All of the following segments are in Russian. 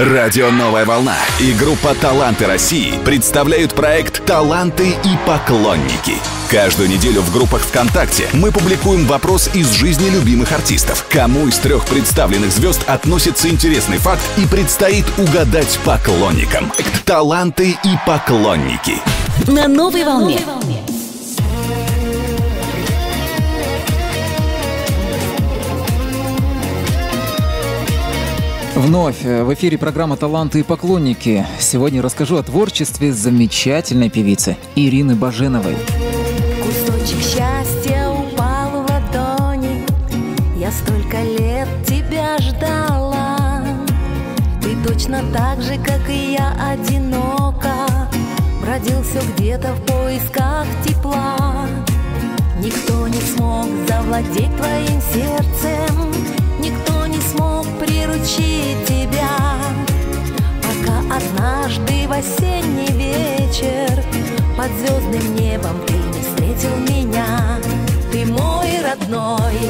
Радио «Новая волна» и группа «Таланты России» представляют проект «Таланты и поклонники». Каждую неделю в группах ВКонтакте мы публикуем вопрос из жизни любимых артистов. Кому из трех представленных звезд относится интересный факт и предстоит угадать поклонникам. «Таланты и поклонники». На новой волне. Вновь э, в эфире программа «Таланты и поклонники». Сегодня расскажу о творчестве замечательной певицы Ирины Баженовой. Кусочек счастья упал в ладони. Я столько лет тебя ждала. Ты точно так же, как и я, одинока. Бродил все где-то в поисках тепла. Никто не смог завладеть твоим сердцем смог приручить тебя. Пока однажды в осенний вечер Под звездным небом ты не встретил меня. Ты мой родной,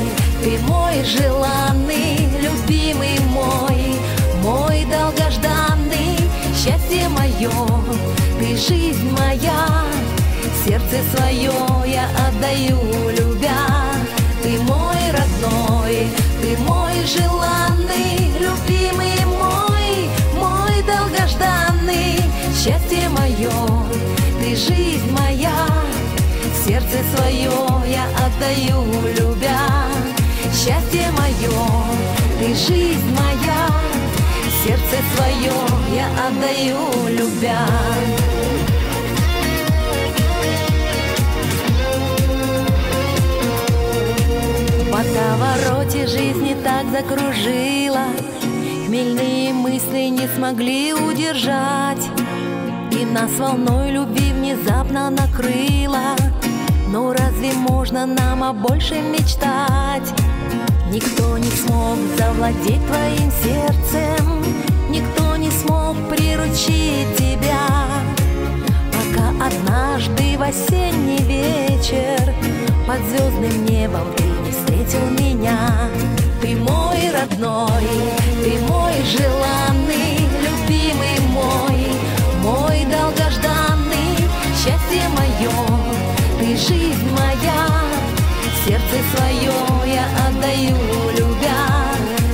ты мой желанный Любимый мой, мой долгожданный Счастье мое, ты жизнь моя. Сердце свое я отдаю, любя. Ты мой родной, ты мой желанный свое я отдаю, любя. Счастье мое, ты жизнь моя. Сердце свое я отдаю, любя. Водовороте жизни так закружила. Хмельные мысли не смогли удержать. И нас волной любви внезапно накрыла Но разве можно нам о большем мечтать? Никто не смог завладеть твоим сердцем Никто не смог приручить тебя. Пока однажды в осенний вечер Под звездным небом ты не встретил меня. Ты мой родной, ты мой желанный Любимый мой, мой долгожданный Счастье мое, жизнь моя. Сердце свое я отдаю, любя.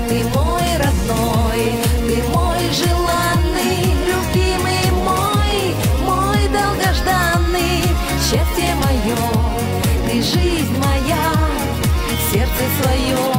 Ты мой родной, ты мой желанный Любимый мой, мой долгожданный. Счастье мое, ты жизнь моя. Сердце свое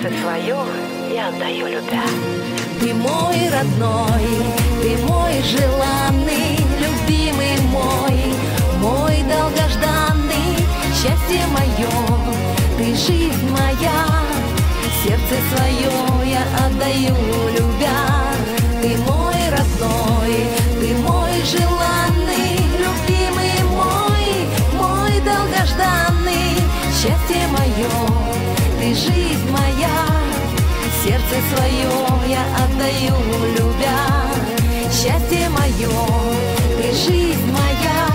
сердце свое я отдаю, любя. Ты мой родной, ты мой желанный, любимый мой, мой долгожданный, счастье мое, ты жизнь моя, сердце свое я отдаю, любя. Ты мой родной, ты мой желанный, любимый мой, мой долгожданный, счастье мое, жизнь моя. Сердце свое я отдаю, любя Счастье мое, ты жизнь моя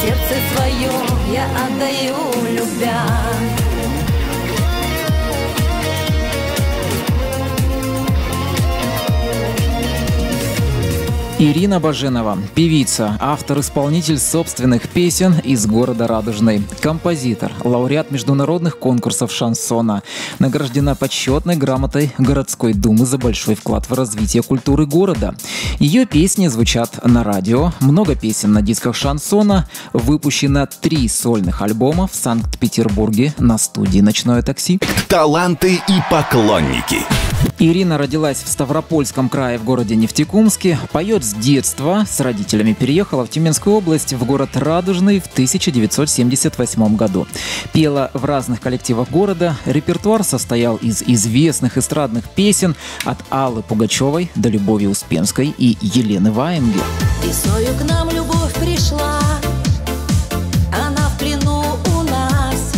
Сердце свое я отдаю, любя Ирина Баженова, певица, автор-исполнитель собственных песен из города Радужный, композитор, лауреат международных конкурсов шансона, награждена почетной грамотой городской думы за большой вклад в развитие культуры города. Ее песни звучат на радио, много песен на дисках шансона, выпущено три сольных альбома в Санкт-Петербурге на студии «Ночное такси». Таланты и поклонники. Ирина родилась в Ставропольском крае в городе Нефтекумске, поет с детства с родителями переехала в Тюменскую область, в город Радужный в 1978 году. Пела в разных коллективах города. Репертуар состоял из известных эстрадных песен от Аллы Пугачевой до Любови Успенской и Елены Ваенгер. Весною к нам любовь пришла, она в плену у нас.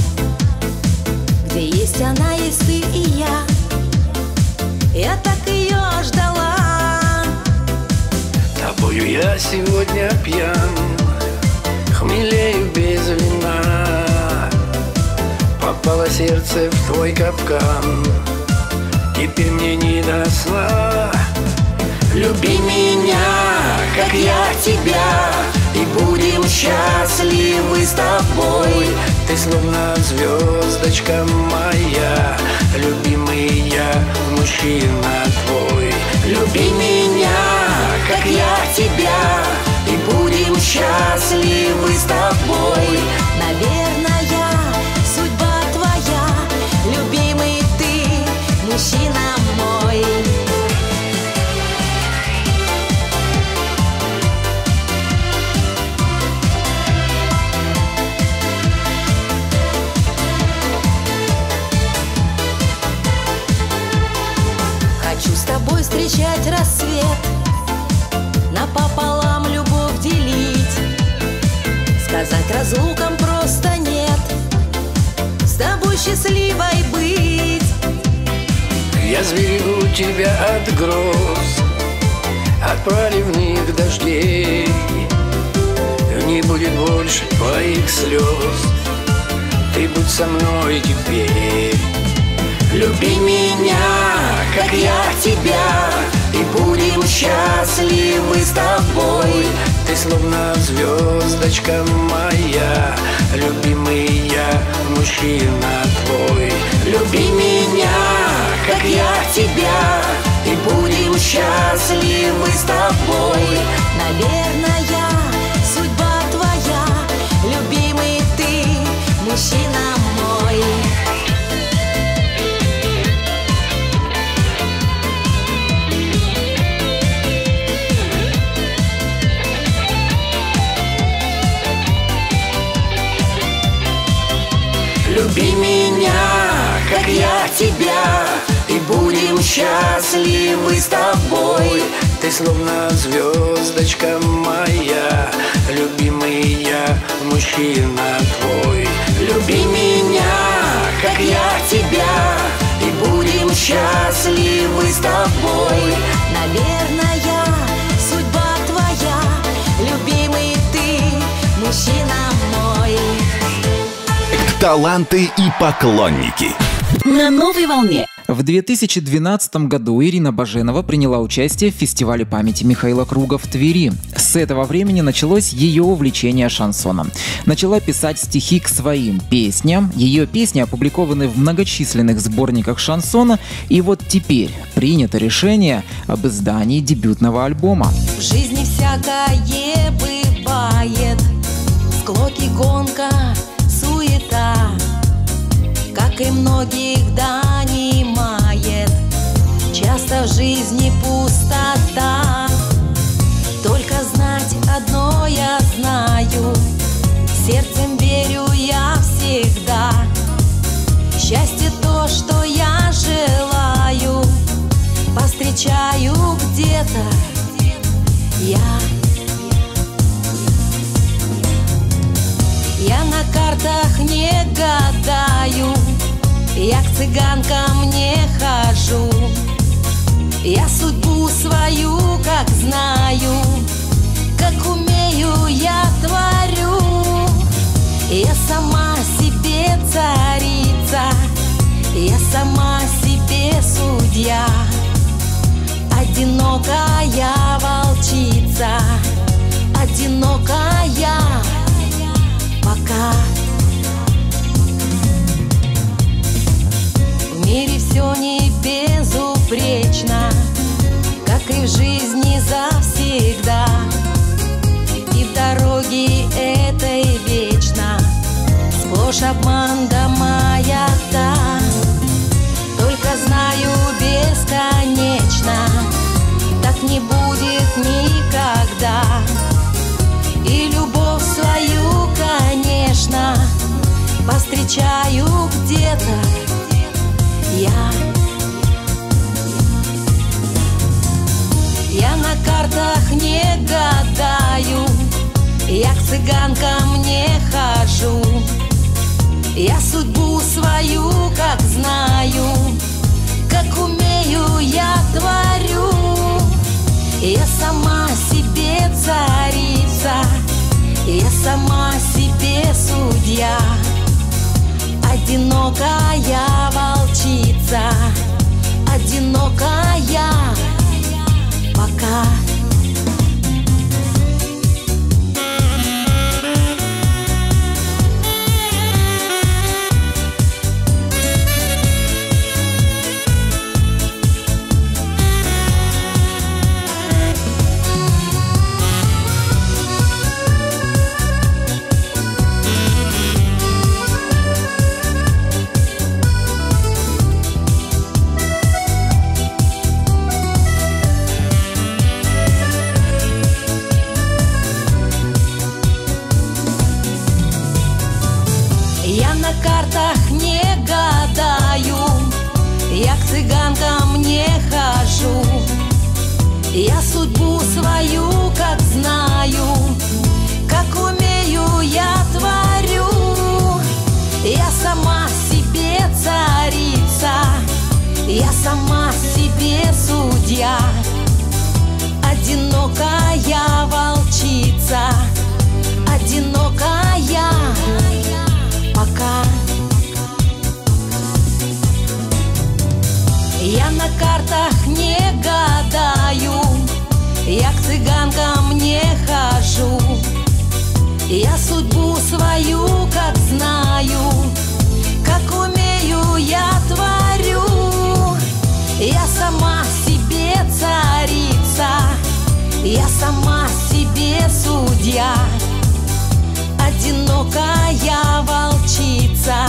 Где есть она, есть ты и я. Я так ее ждала. Тобою я сегодня пьян Хмелею без вина. Попало сердце в твой капкан Теперь мне не до сна. Люби меня, как я тебя И будем счастливы с тобой. Ты словно звездочка моя Любимый я, мужчина твой. Люби меня, счастливы с тобой Разлукам просто нет, с тобой счастливой быть. Я сберегу тебя от гроз От проливных дождей. Не будет больше твоих слез. Ты будь со мной теперь. Люби меня, как я тебя И будем счастливы с тобой Ты словно звездочка моя Любимый я, мужчина твой. Люби меня, как я тебя И будем счастливы с тобой. Наверное, счастливы с тобой Ты словно звездочка моя Любимый я, мужчина твой Люби меня, как я тебя И будем счастливы с тобой Наверное, судьба твоя, любимый ты, мужчина мой. Таланты и поклонники. На новой волне. В 2012 году Ирина Баженова приняла участие в фестивале памяти Михаила Круга в Твери. С этого времени началось ее увлечение шансоном. Начала писать стихи к своим песням. Ее песни опубликованы в многочисленных сборниках шансона. И вот теперь принято решение об издании дебютного альбома. В жизни всякое бывает, склоки, гонка, суета, как и многих донимает. Часто в жизни пустота, только знать одно я знаю, сердцем верю я всегда. Счастье то, что я желаю, повстречаю где-то я. Картах не гадаю, я к цыганкам не хожу. Я судьбу свою как знаю, как умею я творю. Я сама себе царица, я сама себе судья. Одинокая волчица, одинокая пока. В жизни завсегда. И в дороге этой вечно сплошь обман да маята. Только знаю бесконечно, так не будет никогда. И любовь свою, конечно, повстречаю где-то. Я я к цыганкам не хожу. Я судьбу свою как знаю, как умею я творю. Я сама себе царица, я сама себе судья. Одинокая волчица, одинокая пока. Я сама себе судья. Одинокая волчица, одинокая пока. Я на картах не гадаю, я к цыганкам не хожу. Я судьбу свою как знаю, как умею я творю. Я сама себе царица, я сама себе судья. Одинокая волчица,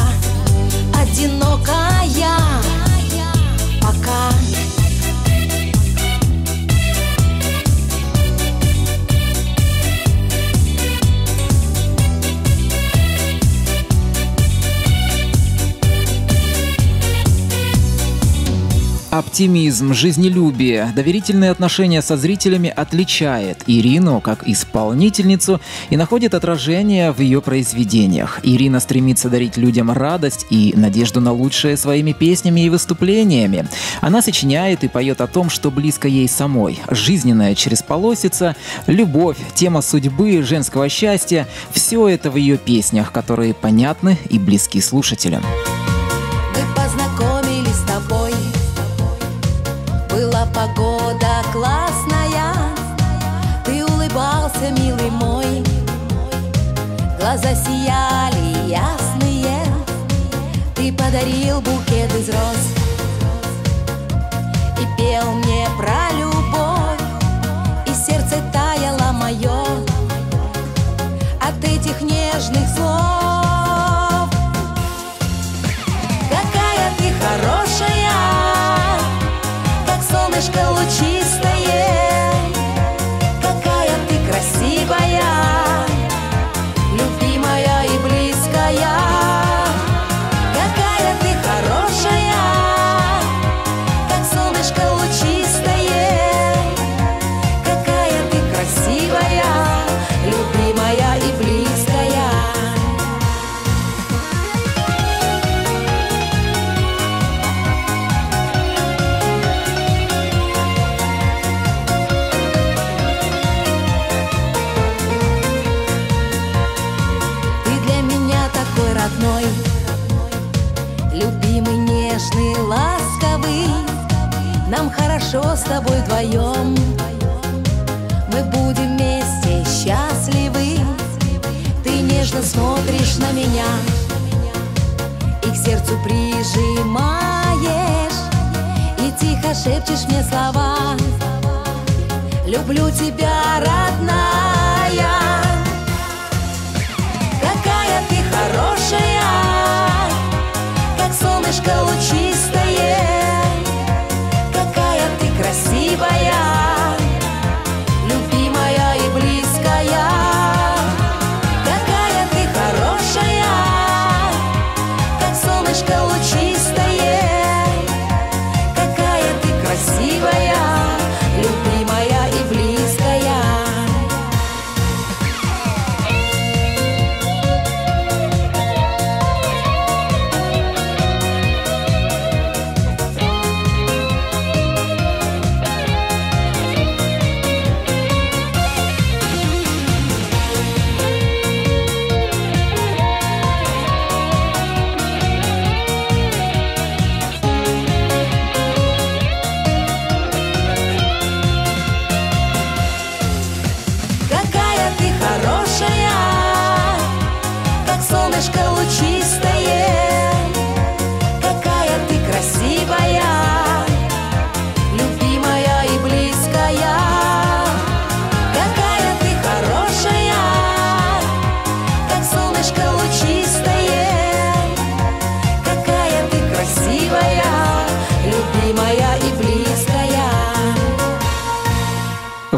Оптимизм, жизнелюбие, доверительные отношения со зрителями отличает Ирину как исполнительницу и находит отражение в ее произведениях. Ирина стремится дарить людям радость и надежду на лучшее своими песнями и выступлениями. Она сочиняет и поет о том, что близко ей самой. Жизненная через полосица, любовь, тема судьбы, женского счастья – все это в ее песнях, которые понятны и близки слушателям. Погода классная Ты улыбался, милый мой. Глаза сияли ясные. Ты подарил букет из роз И пел мне про любовь. И сердце таяло мое От этих нежных смотришь на меня и к сердцу прижимаешь и тихо шепчешь мне слова. Люблю тебя, родная.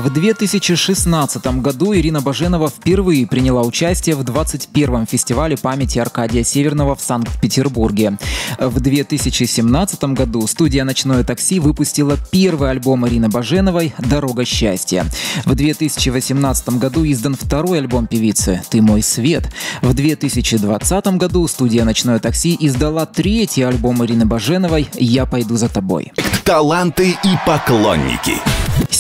В 2016 году Ирина Баженова впервые приняла участие в 21-м фестивале памяти Аркадия Северного в Санкт-Петербурге. В 2017 году студия «Ночное такси» выпустила первый альбом Ирины Баженовой «Дорога счастья». В 2018 году издан второй альбом певицы «Ты мой свет». В 2020 году студия «Ночное такси» издала третий альбом Ирины Баженовой «Я пойду за тобой». Таланты и поклонники.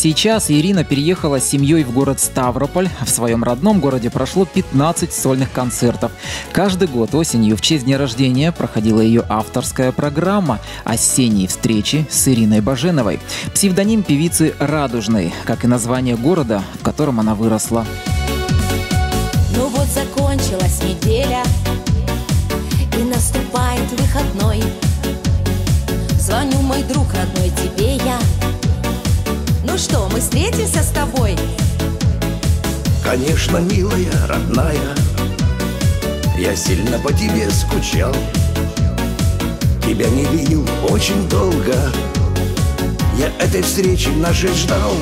Сейчас Ирина переехала с семьей в город Ставрополь. В своем родном городе прошло 15 сольных концертов. Каждый год осенью в честь дня рождения проходила ее авторская программа «Осенние встречи с Ириной Баженовой». Псевдоним певицы «Радужный», как и название города, в котором она выросла. Ну вот закончилась неделя И наступает выходной Звоню, мой друг родной, тебе я Ну что, мы встретимся с тобой? Конечно, милая, родная, я сильно по тебе скучал. Тебя не видел очень долго, я этой встречи нашей ждал.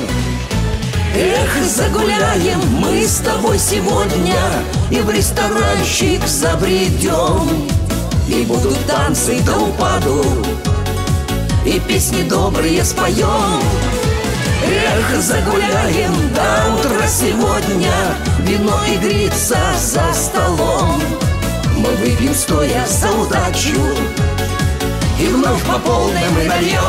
Эх, загуляем мы с тобой сегодня И в ресторанчик забредем И будут танцы до упаду И песни добрые споем Эх, загуляем до утра сегодня. Вино игрится за столом. Мы выпьем стоя за удачу. И вновь по полной мы нальем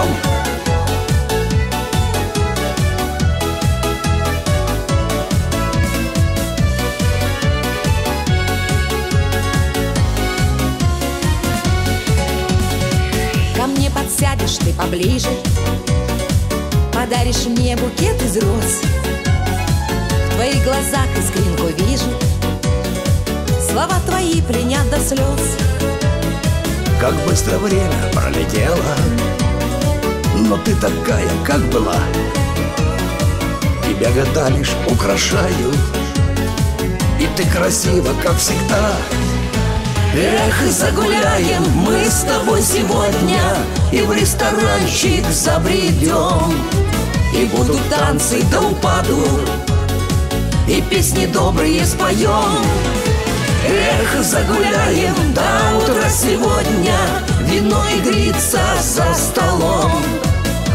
Ко мне подсядешь ты поближе Подаришь мне букет из роз. В твоих глазах искринку вижу. Слова твои пленят до слез. Как быстро время пролетело. Но ты такая, как была. Тебя года лишь украшают. И ты красива, как всегда. Эх, загуляем мы с тобой сегодня. И в ресторанчик забредем И будут танцы до упаду. И песни добрые споем. Эх, загуляем до утра сегодня. Вино игрится за столом.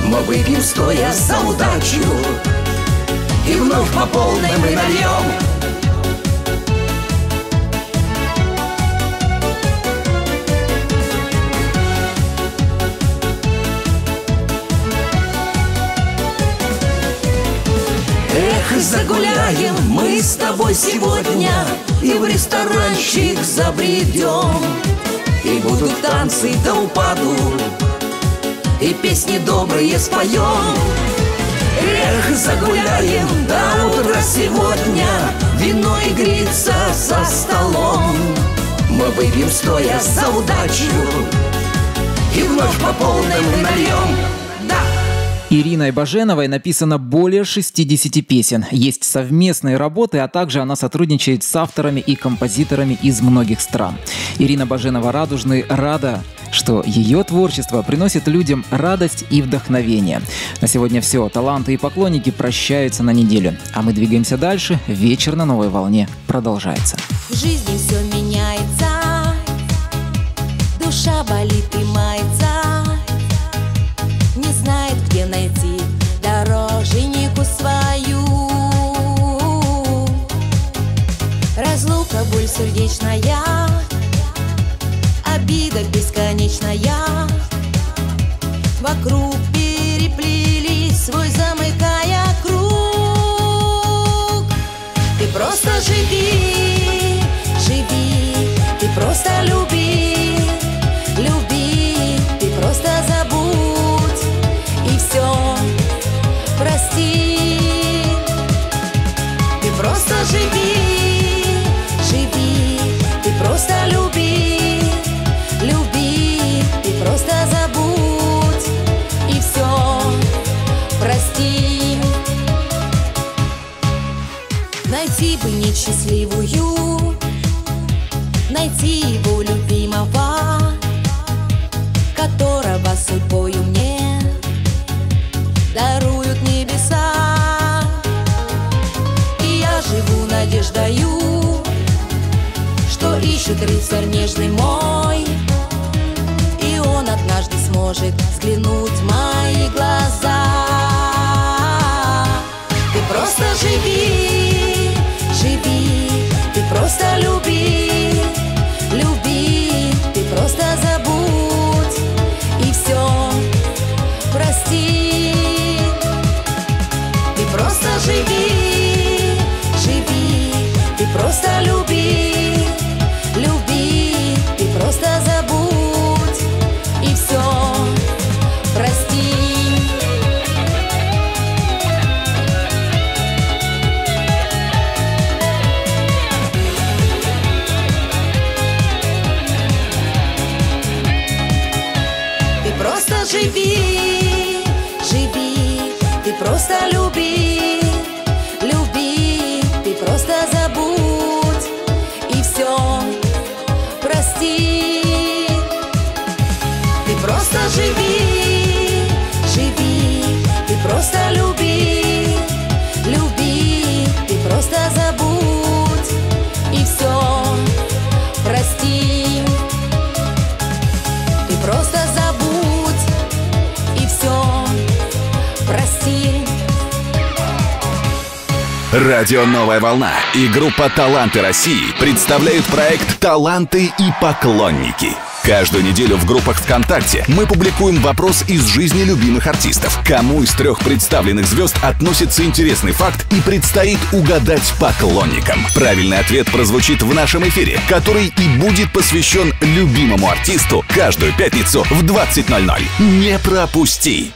Мы выпьем стоя за удачу. И вновь по полной мы нальем Загуляем мы с тобой сегодня И в ресторанчик забредем. И будут танцы до упаду И песни добрые споем. Эх, загуляем до утра сегодня Вино игрится за столом. Мы выпьем стоя за удачу И вновь по полной мы нальем! Ириной Баженовой написано более 60 песен. Есть совместные работы, а также она сотрудничает с авторами и композиторами из многих стран. Ирина Баженова «Радужный» рада, что ее творчество приносит людям радость и вдохновение. На сегодня все. Таланты и поклонники прощаются на неделю. А мы двигаемся дальше. Вечер на новой волне продолжается. В жизни все меняется Душа болит и мается дороженику свою. Разлука, боль сердечная. Обида бесконечная. Вокруг переплелись свой замыкая круг. Ты просто живи, живи, ты просто люби, Найти бы несчастливую, найти его любимого, которого судьбою мне даруют небеса. И я живу надеждою, что ищет рыцарь нежный мой, и он однажды сможет взглянуть в мои глаза. Ты просто живи, ты просто Радио «Новая волна» и группа «Таланты России» представляют проект «Таланты и поклонники». Каждую неделю в группах ВКонтакте мы публикуем вопрос из жизни любимых артистов. Кому из трех представленных звезд относится интересный факт и предстоит угадать поклонникам. Правильный ответ прозвучит в нашем эфире, который и будет посвящен любимому артисту каждую пятницу в 20.00. Не пропусти!